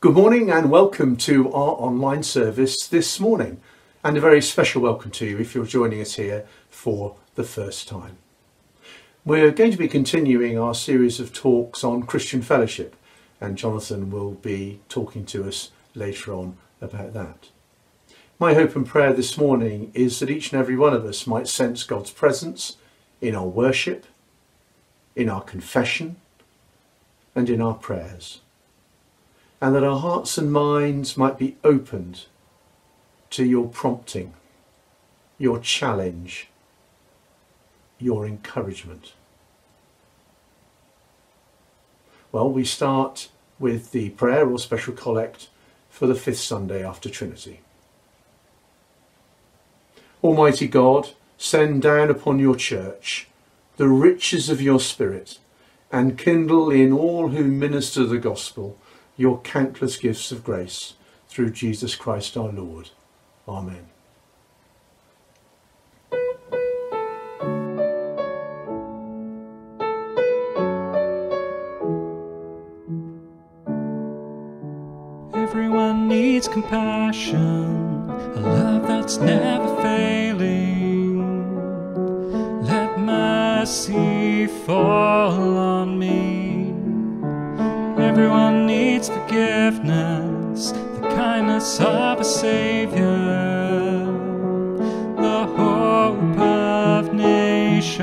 Good morning and welcome to our online service this morning, and a very special welcome to you if you're joining us here for the first time. We're going to be continuing our series of talks on Christian fellowship, and Jonathan will be talking to us later on about that. My hope and prayer this morning is that each and every one of us might sense God's presence in our worship, in our confession, and in our prayers and that our hearts and minds might be opened to your prompting, your challenge, your encouragement. Well, we start with the prayer or special collect for the fifth Sunday after Trinity. Almighty God, send down upon your church the riches of your Spirit and kindle in all who minister the gospel your countless gifts of grace through Jesus Christ our Lord. Amen. Everyone needs compassion, a love that's never failing. Let mercy fall on me. Everyone needs forgiveness, the kindness of a Savior, the hope of nations.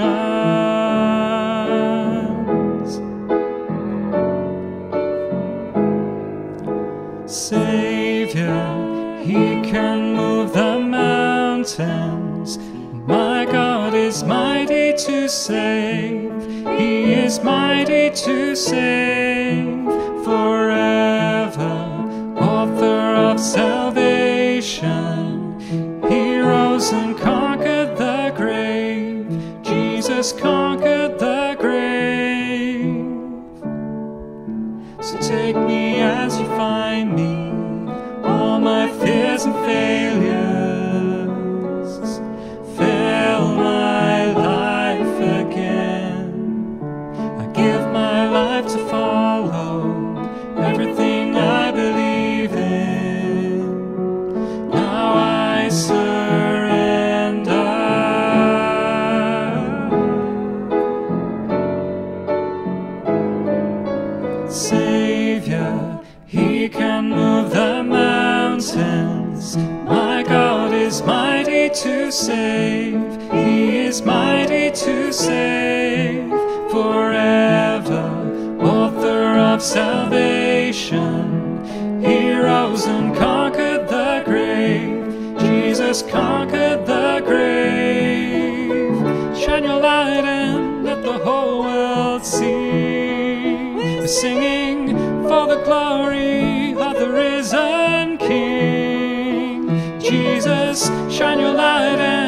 Savior, He can move the mountains. My God is mighty to save, He is mighty to save author of salvation. He rose and conquered the grave. Jesus conquered the Jesus conquered the grave. Shine your light and let the whole world see. We're singing for the glory of the risen King. Jesus, shine your light and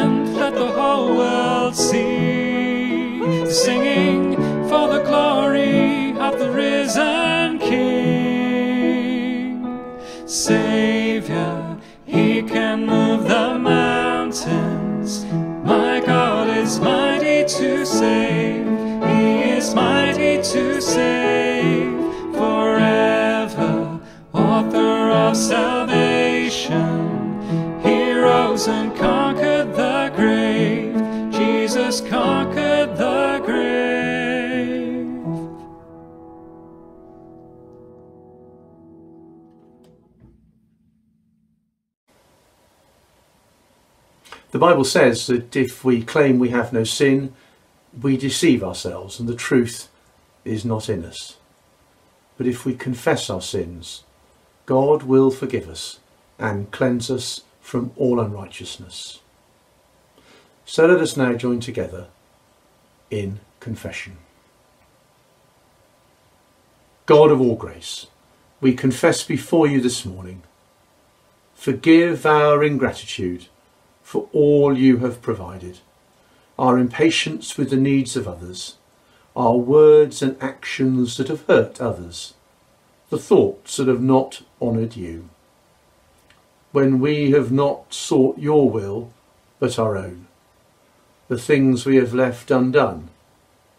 save. He is mighty to save forever. Author of salvation. He rose and conquered the grave. Jesus conquered the grave. The Bible says that if we claim we have no sin, we deceive ourselves and the truth is not in us. But if we confess our sins, God will forgive us and cleanse us from all unrighteousness. So let us now join together in confession. God of all grace, we confess before you this morning. Forgive our ingratitude for all you have provided, our impatience with the needs of others, our words and actions that have hurt others, the thoughts that have not honoured you. When we have not sought your will, but our own, the things we have left undone,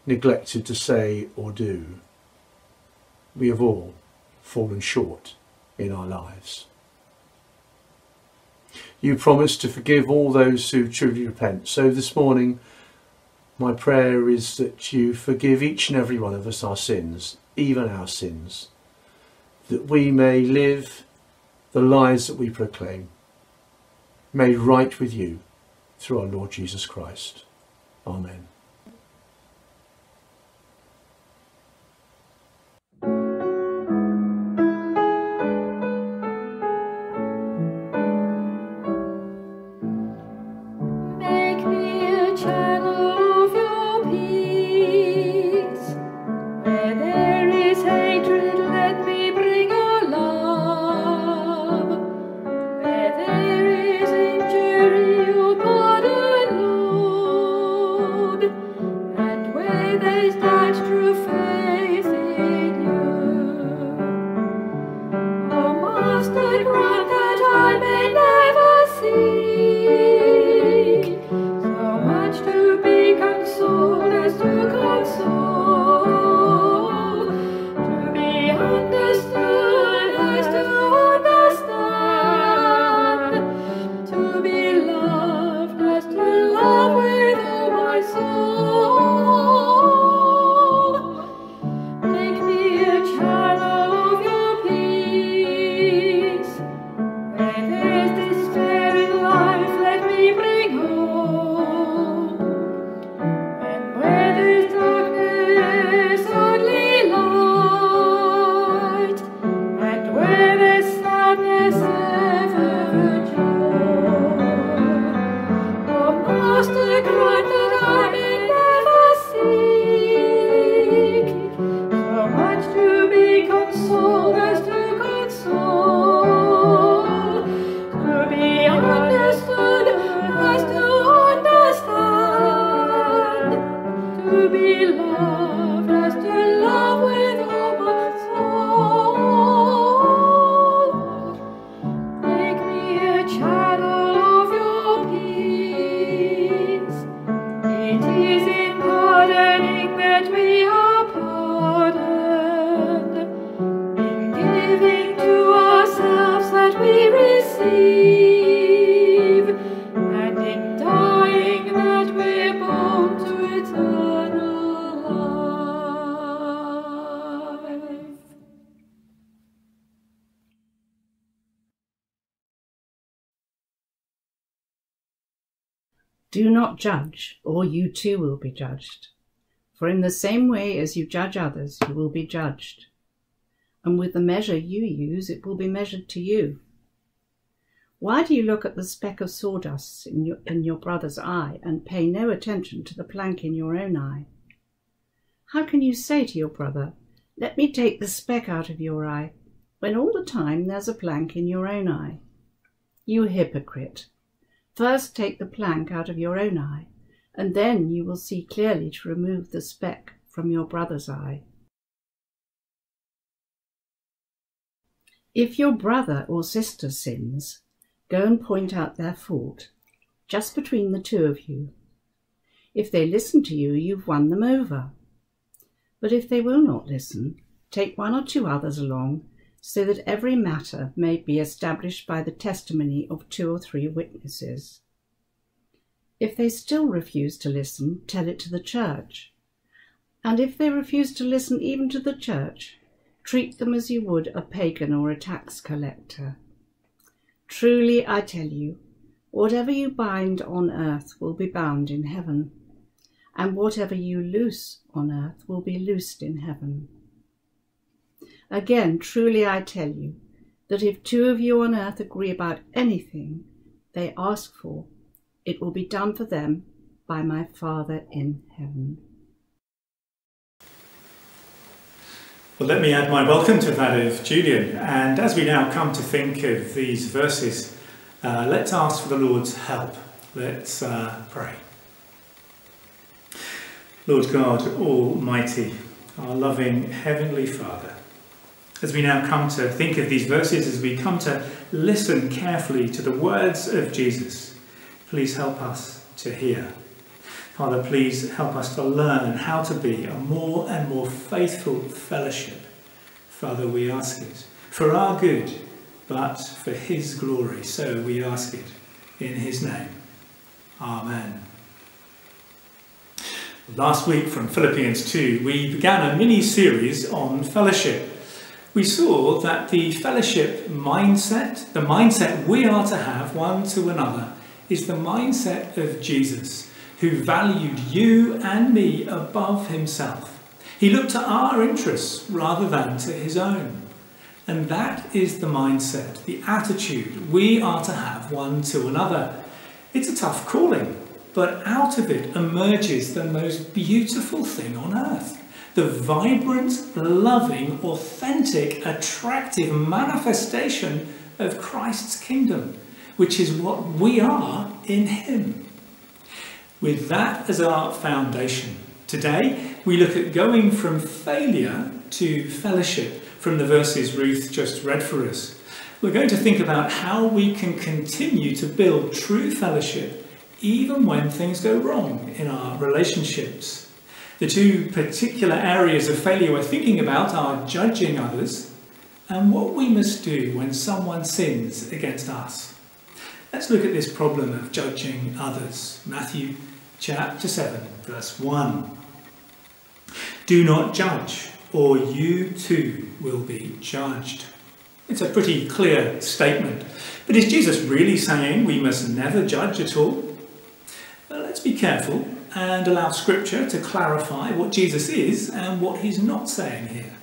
neglected to say or do. We have all fallen short in our lives. You promise to forgive all those who truly repent. So this morning, my prayer is that you forgive each and every one of us our sins, even our sins, that we may live the lives that we proclaim, made right with you through our Lord Jesus Christ. Amen. Judge, or you too will be judged. For in the same way as you judge others, you will be judged. And with the measure you use, it will be measured to you. Why do you look at the speck of sawdust in your, in your brother's eye and pay no attention to the plank in your own eye? How can you say to your brother, Let me take the speck out of your eye, when all the time there's a plank in your own eye? You hypocrite! First take the plank out of your own eye, and then you will see clearly to remove the speck from your brother's eye. If your brother or sister sins, go and point out their fault, just between the two of you. If they listen to you, you've won them over. But if they will not listen, take one or two others along, so that every matter may be established by the testimony of two or three witnesses. If they still refuse to listen, tell it to the church. And if they refuse to listen even to the church, treat them as you would a pagan or a tax collector. Truly, I tell you, whatever you bind on earth will be bound in heaven, and whatever you loose on earth will be loosed in heaven. Again, truly I tell you, that if two of you on earth agree about anything they ask for, it will be done for them by my Father in heaven. Well, let me add my welcome to that of Julian. And as we now come to think of these verses, uh, let's ask for the Lord's help. Let's uh, pray. Lord God Almighty, our loving Heavenly Father, as we now come to think of these verses, as we come to listen carefully to the words of Jesus, please help us to hear. Father, please help us to learn how to be a more and more faithful fellowship. Father, we ask it for our good but for his glory. So we ask it in his name. Amen. Last week from Philippians 2, we began a mini series on fellowship. We saw that the fellowship mindset, the mindset we are to have one to another, is the mindset of Jesus, who valued you and me above himself. He looked to our interests rather than to his own. And that is the mindset, the attitude we are to have one to another. It's a tough calling, but out of it emerges the most beautiful thing on earth the vibrant, loving, authentic, attractive manifestation of Christ's kingdom, which is what we are in Him. With that as our foundation, today we look at going from failure to fellowship from the verses Ruth just read for us. We're going to think about how we can continue to build true fellowship even when things go wrong in our relationships. The two particular areas of failure we're thinking about are judging others and what we must do when someone sins against us. Let's look at this problem of judging others. Matthew chapter 7, verse 1. Do not judge, or you too will be judged. It's a pretty clear statement. But is Jesus really saying we must never judge at all? Well, let's be careful and allow Scripture to clarify what Jesus is and what he's not saying here.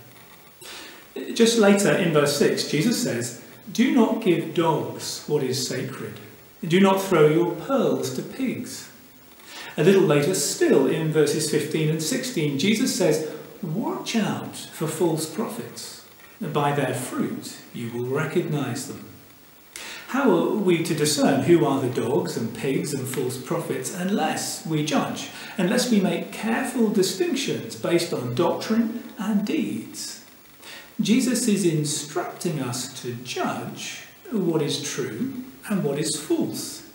Just later in verse 6, Jesus says, Do not give dogs what is sacred. Do not throw your pearls to pigs. A little later still, in verses 15 and 16, Jesus says, Watch out for false prophets. By their fruit you will recognize them. How are we to discern who are the dogs and pigs and false prophets unless we judge, unless we make careful distinctions based on doctrine and deeds? Jesus is instructing us to judge what is true and what is false.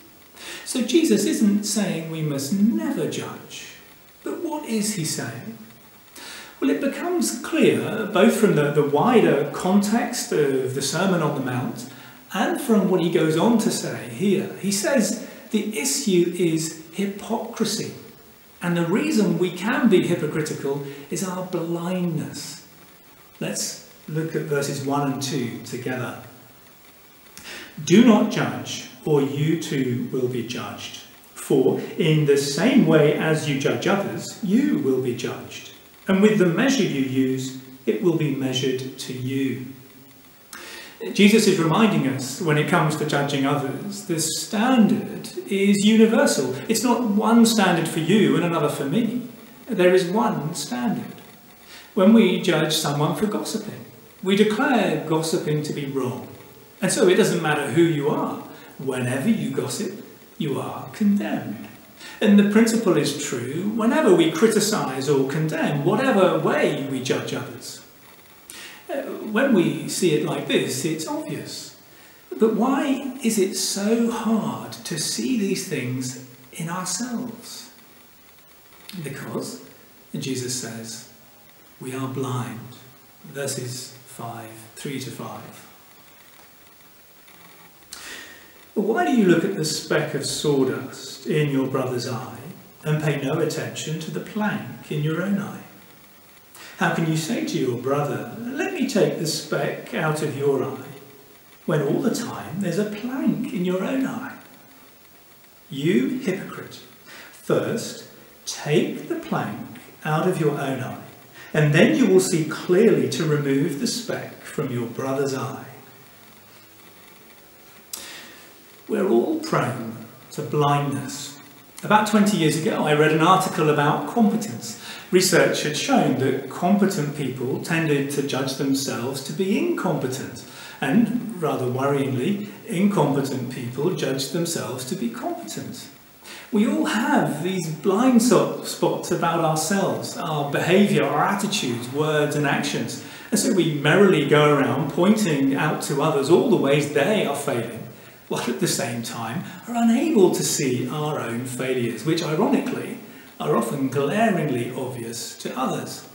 So Jesus isn't saying we must never judge, but what is he saying? Well, it becomes clear, both from the, the wider context of the Sermon on the Mount and from what he goes on to say here, he says the issue is hypocrisy. And the reason we can be hypocritical is our blindness. Let's look at verses 1 and 2 together. Do not judge, or you too will be judged. For in the same way as you judge others, you will be judged. And with the measure you use, it will be measured to you. Jesus is reminding us when it comes to judging others, the standard is universal. It's not one standard for you and another for me. There is one standard. When we judge someone for gossiping, we declare gossiping to be wrong. And so it doesn't matter who you are. Whenever you gossip, you are condemned. And the principle is true whenever we criticise or condemn, whatever way we judge others. Uh, when we see it like this, it's obvious. But why is it so hard to see these things in ourselves? Because, Jesus says, we are blind. Verses 5, 3 to 5. Why do you look at the speck of sawdust in your brother's eye and pay no attention to the plank in your own eye? How can you say to your brother, Let me take the speck out of your eye, when all the time there's a plank in your own eye? You hypocrite, first take the plank out of your own eye, and then you will see clearly to remove the speck from your brother's eye. We're all prone to blindness. About 20 years ago, I read an article about competence research had shown that competent people tended to judge themselves to be incompetent, and rather worryingly, incompetent people judged themselves to be competent. We all have these blind spots about ourselves, our behaviour, our attitudes, words, and actions. And so we merrily go around pointing out to others all the ways they are failing, while at the same time are unable to see our own failures, which ironically are often glaringly obvious to others.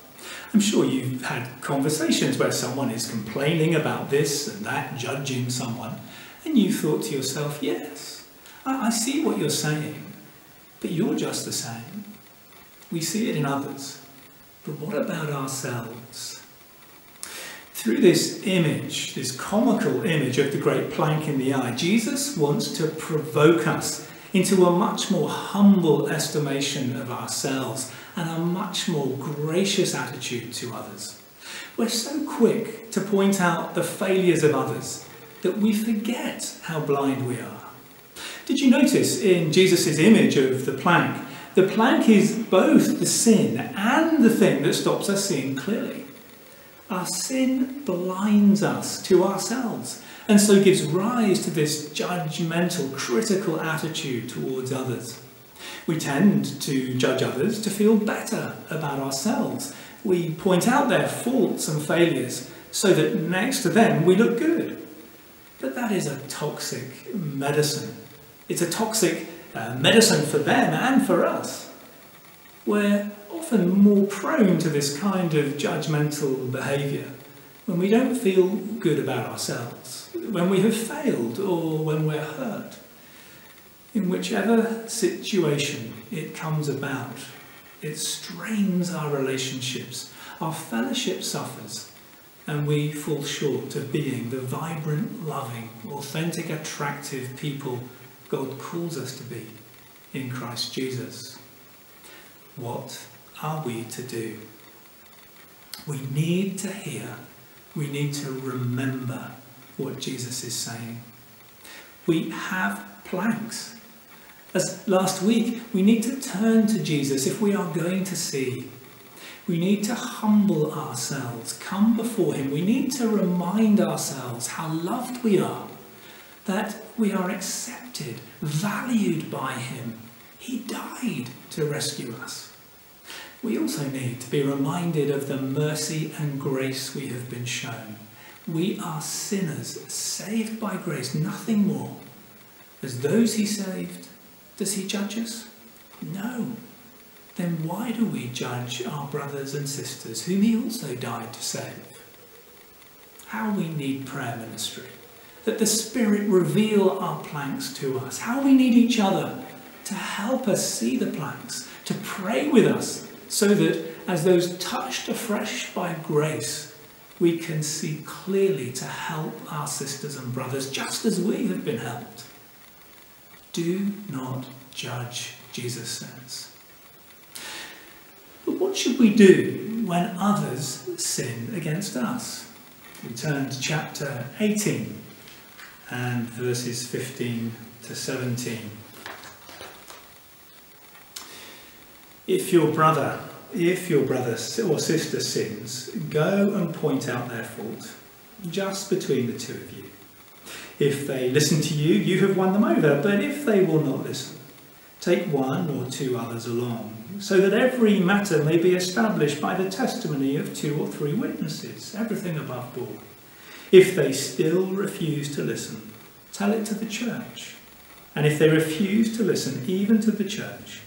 I'm sure you've had conversations where someone is complaining about this and that, judging someone, and you thought to yourself, yes, I, I see what you're saying, but you're just the same. We see it in others. But what about ourselves? Through this image, this comical image of the great plank in the eye, Jesus wants to provoke us into a much more humble estimation of ourselves and a much more gracious attitude to others. We're so quick to point out the failures of others that we forget how blind we are. Did you notice in Jesus' image of the plank, the plank is both the sin and the thing that stops us seeing clearly. Our sin blinds us to ourselves and so gives rise to this judgmental, critical attitude towards others. We tend to judge others to feel better about ourselves. We point out their faults and failures so that next to them we look good. But that is a toxic medicine. It's a toxic uh, medicine for them and for us. We're often more prone to this kind of judgmental behaviour when we don't feel good about ourselves, when we have failed, or when we're hurt. In whichever situation it comes about, it strains our relationships, our fellowship suffers, and we fall short of being the vibrant, loving, authentic, attractive people God calls us to be in Christ Jesus. What are we to do? We need to hear, we need to remember what Jesus is saying. We have planks. As last week, we need to turn to Jesus if we are going to see. We need to humble ourselves, come before Him. We need to remind ourselves how loved we are, that we are accepted, valued by Him. He died to rescue us. We also need to be reminded of the mercy and grace we have been shown. We are sinners, saved by grace, nothing more. As those He saved, does He judge us? No. Then why do we judge our brothers and sisters whom He also died to save? How we need prayer ministry that the Spirit reveal our planks to us, how we need each other to help us see the planks, to pray with us, so that as those touched afresh by grace, we can see clearly to help our sisters and brothers just as we have been helped. Do not judge, Jesus says. But what should we do when others sin against us? We turn to chapter 18 and verses 15 to 17. If your brother, if your brother or sister sins, go and point out their fault, just between the two of you. If they listen to you, you have won them over, but if they will not listen, take one or two others along, so that every matter may be established by the testimony of two or three witnesses, everything above board. If they still refuse to listen, tell it to the church. And if they refuse to listen even to the church,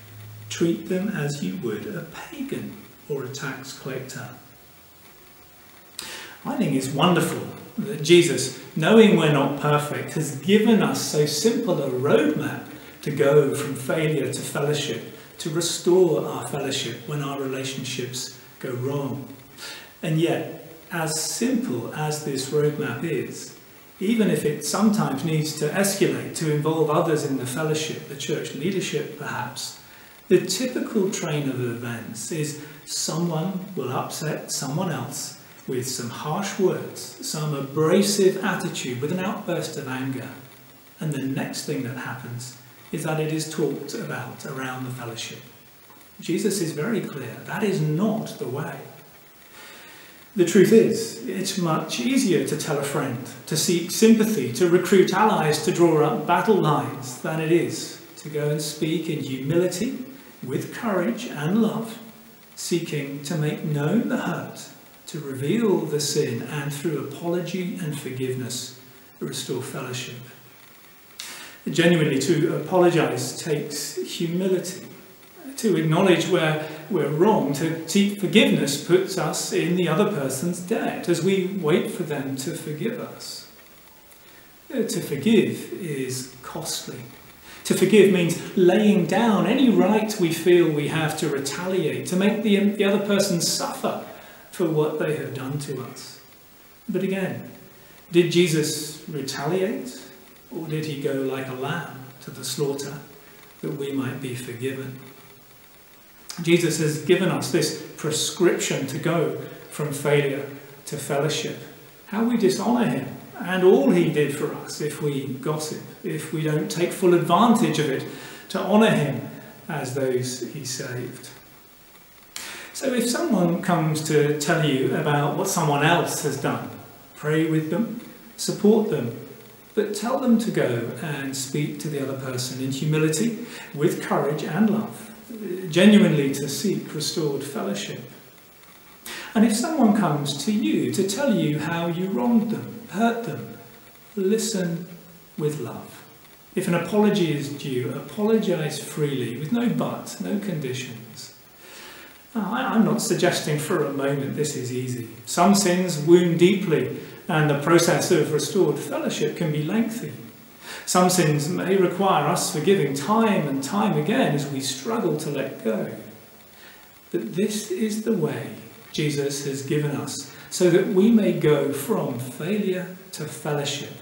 treat them as you would a pagan or a tax collector. I think it's wonderful that Jesus, knowing we're not perfect, has given us so simple a roadmap to go from failure to fellowship, to restore our fellowship when our relationships go wrong. And yet, as simple as this roadmap is, even if it sometimes needs to escalate to involve others in the fellowship, the church leadership perhaps, the typical train of events is someone will upset someone else with some harsh words, some abrasive attitude, with an outburst of anger. And the next thing that happens is that it is talked about around the fellowship. Jesus is very clear that is not the way. The truth is, it's much easier to tell a friend, to seek sympathy, to recruit allies, to draw up battle lines than it is to go and speak in humility, with courage and love, seeking to make known the hurt, to reveal the sin, and through apology and forgiveness, restore fellowship. Genuinely, to apologise takes humility, To acknowledge where we're wrong, to seek forgiveness, puts us in the other person's debt as we wait for them to forgive us. Uh, To forgive is costly. To forgive means laying down any right we feel we have to retaliate, to make the, the other person suffer for what they have done to us. But again, did Jesus retaliate or did he go like a lamb to the slaughter that we might be forgiven? Jesus has given us this prescription to go from failure to fellowship. How we dishonour him and all he did for us if we gossip, if we don't take full advantage of it to honour him as those he saved. So if someone comes to tell you about what someone else has done, pray with them, support them, but tell them to go and speak to the other person in humility, with courage and love, genuinely to seek restored fellowship. And if someone comes to you to tell you how you wronged them, hurt them, listen with love. If an apology is due, apologise freely, with no buts, no conditions. Now, I'm not suggesting for a moment this is easy. Some sins wound deeply, and the process of restored fellowship can be lengthy. Some sins may require us forgiving time and time again as we struggle to let go. But this is the way Jesus has given us so that we may go from failure to fellowship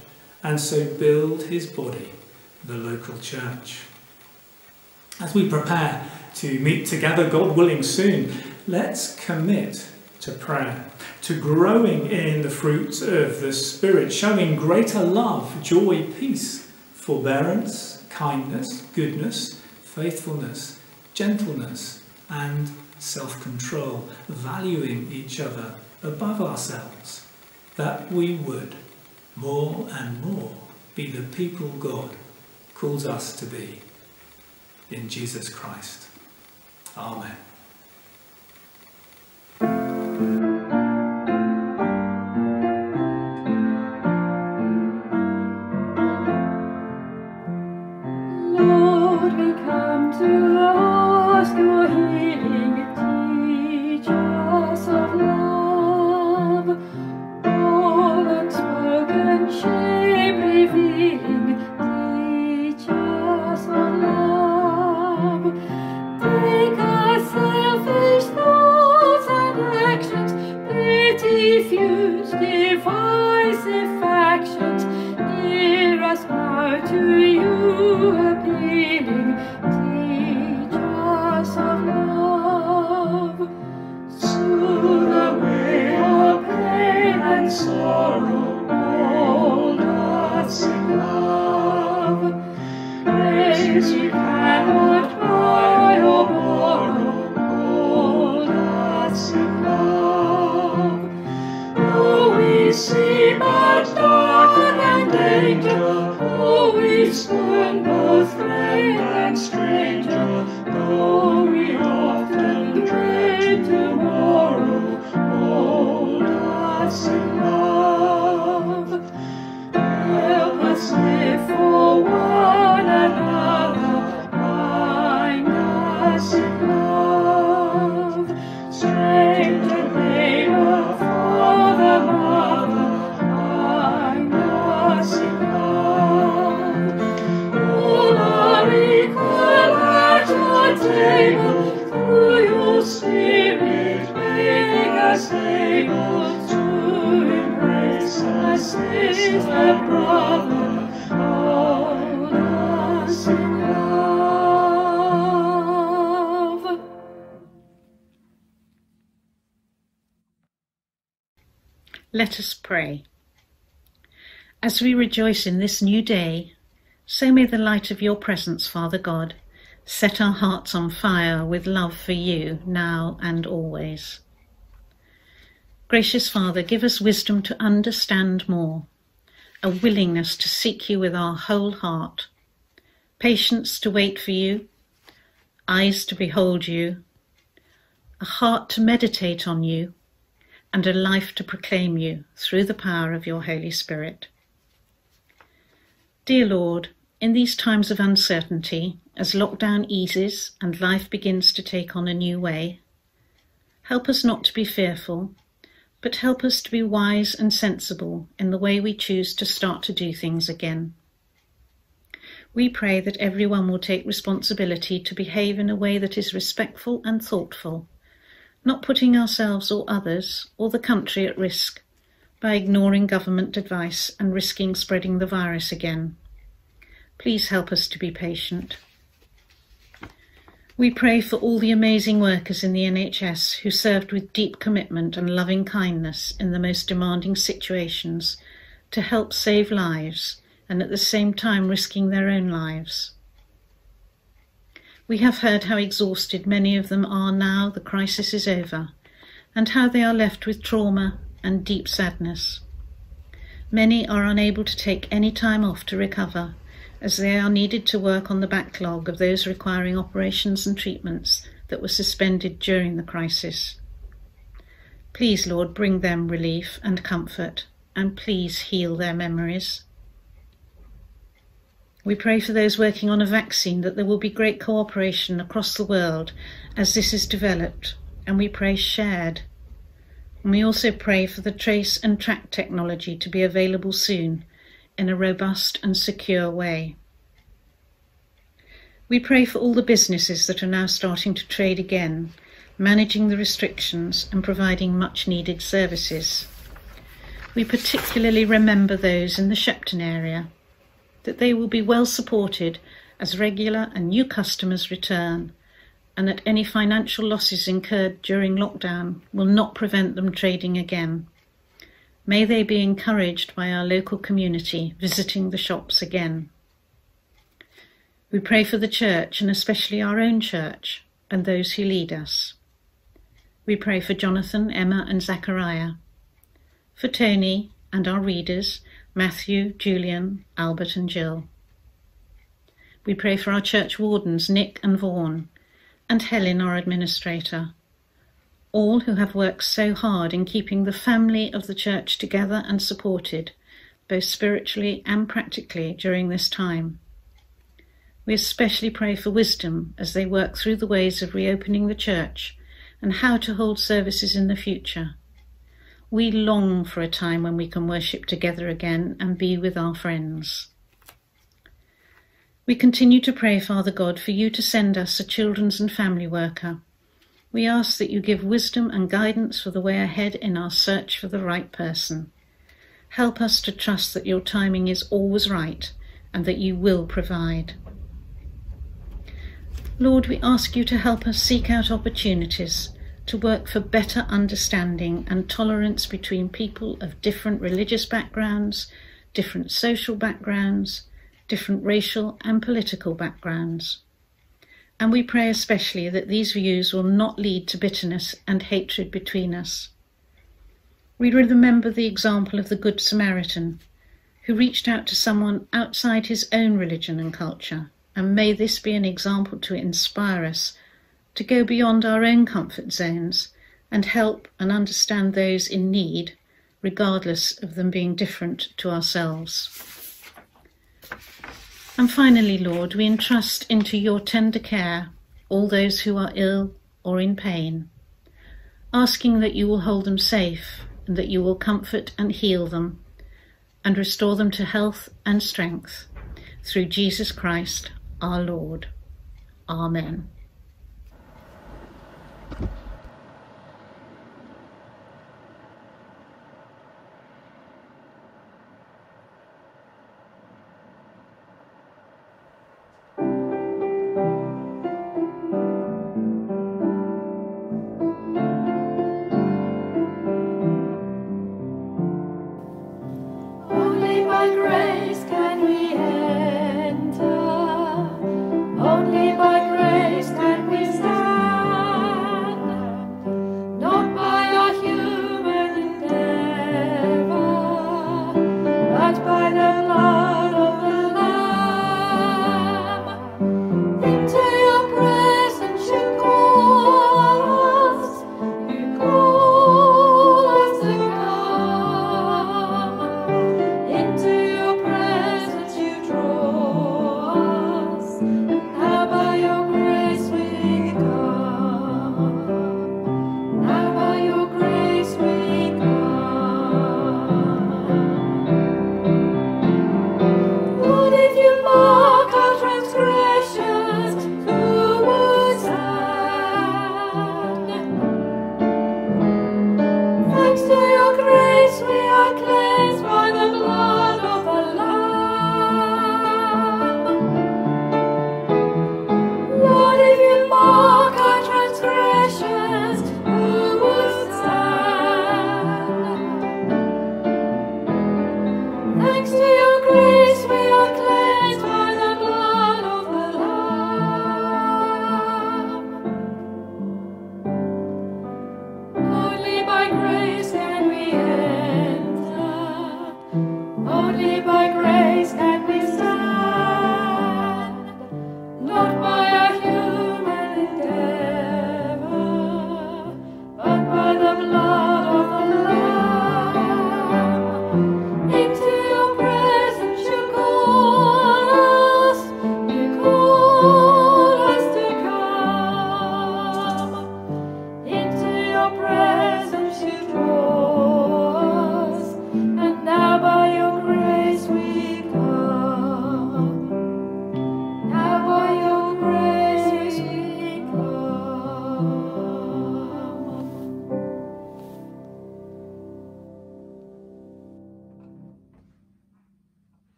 and so build his body, the local church. As we prepare to meet together, God willing, soon, let's commit to prayer, to growing in the fruits of the Spirit, showing greater love, joy, peace, forbearance, kindness, goodness, faithfulness, gentleness, and self control, valuing each other above ourselves, that we would more and more be the people God calls us to be in Jesus Christ. Amen. Us Let us pray. As we rejoice in this new day, so may the light of your presence, Father God, set our hearts on fire with love for you now and always. Gracious Father, give us wisdom to understand more, a willingness to seek you with our whole heart, patience to wait for you, eyes to behold you, a heart to meditate on you, and a life to proclaim you through the power of your Holy Spirit. Dear Lord, in these times of uncertainty, as lockdown eases and life begins to take on a new way. Help us not to be fearful, but help us to be wise and sensible in the way we choose to start to do things again. We pray that everyone will take responsibility to behave in a way that is respectful and thoughtful, not putting ourselves or others or the country at risk by ignoring government advice and risking spreading the virus again. Please help us to be patient. We pray for all the amazing workers in the NHS who served with deep commitment and loving kindness in the most demanding situations to help save lives and at the same time risking their own lives. We have heard how exhausted many of them are now the crisis is over and how they are left with trauma and deep sadness. Many are unable to take any time off to recover as they are needed to work on the backlog of those requiring operations and treatments that were suspended during the crisis. Please, Lord, bring them relief and comfort, and please heal their memories. We pray for those working on a vaccine that there will be great cooperation across the world as this is developed, and we pray shared. And we also pray for the trace and track technology to be available soon in a robust and secure way. We pray for all the businesses that are now starting to trade again, managing the restrictions and providing much needed services. We particularly remember those in the Shepton area, that they will be well supported as regular and new customers return, and that any financial losses incurred during lockdown will not prevent them trading again. May they be encouraged by our local community visiting the shops again. We pray for the church and especially our own church and those who lead us. We pray for Jonathan, Emma, and Zachariah, for Tony and our readers, Matthew, Julian, Albert, and Jill. We pray for our church wardens, Nick and Vaughan, and Helen, our administrator, all who have worked so hard in keeping the family of the church together and supported, both spiritually and practically, during this time. We especially pray for wisdom as they work through the ways of reopening the church and how to hold services in the future. We long for a time when we can worship together again and be with our friends. We continue to pray, Father God, for you to send us a children's and family worker we ask that you give wisdom and guidance for the way ahead in our search for the right person. Help us to trust that your timing is always right and that you will provide. Lord, we ask you to help us seek out opportunities to work for better understanding and tolerance between people of different religious backgrounds, different social backgrounds, different racial and political backgrounds and we pray especially that these views will not lead to bitterness and hatred between us. We remember the example of the Good Samaritan, who reached out to someone outside his own religion and culture, and may this be an example to inspire us to go beyond our own comfort zones and help and understand those in need, regardless of them being different to ourselves. And finally, Lord, we entrust into your tender care all those who are ill or in pain, asking that you will hold them safe and that you will comfort and heal them and restore them to health and strength through Jesus Christ our Lord. Amen.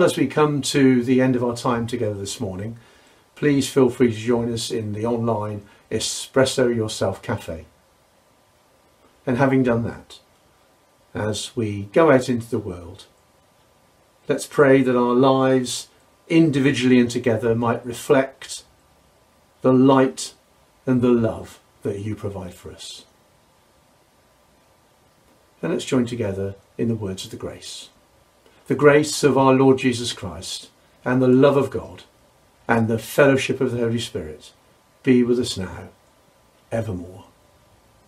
Well, as we come to the end of our time together this morning, please feel free to join us in the online Espresso Yourself Cafe. And having done that, as we go out into the world, let's pray that our lives, individually and together, might reflect the light and the love that you provide for us. And let's join together in the words of the grace the grace of our Lord Jesus Christ, and the love of God, and the fellowship of the Holy Spirit be with us now, evermore.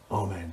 Amen.